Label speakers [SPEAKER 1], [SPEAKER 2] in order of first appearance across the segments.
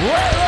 [SPEAKER 1] Well,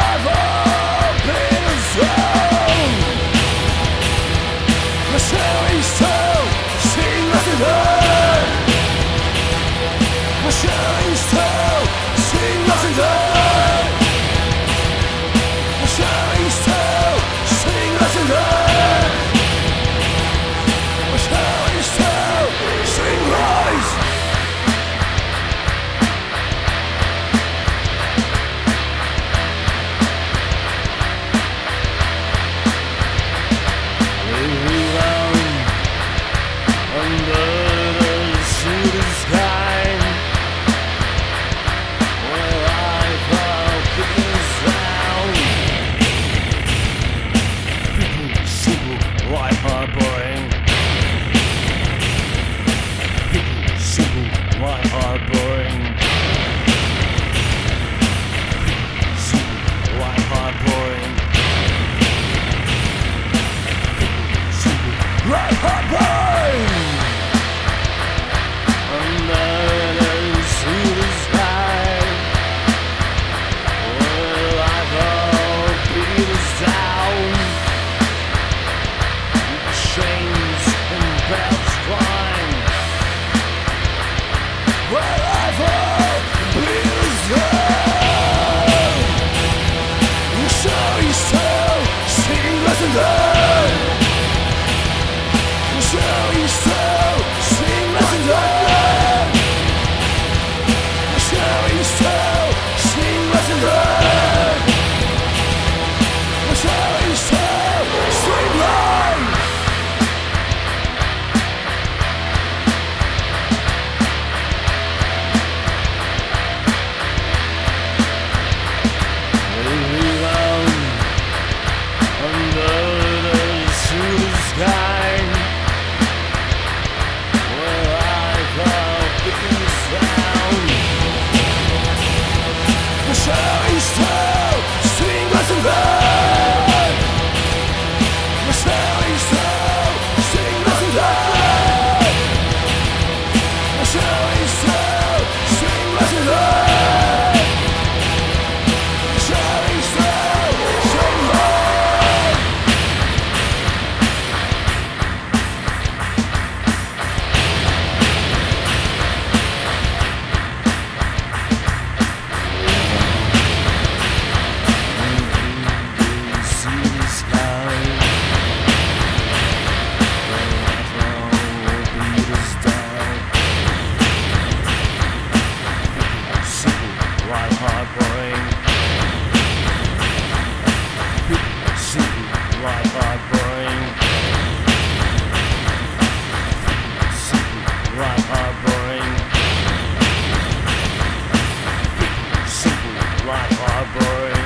[SPEAKER 1] black harbor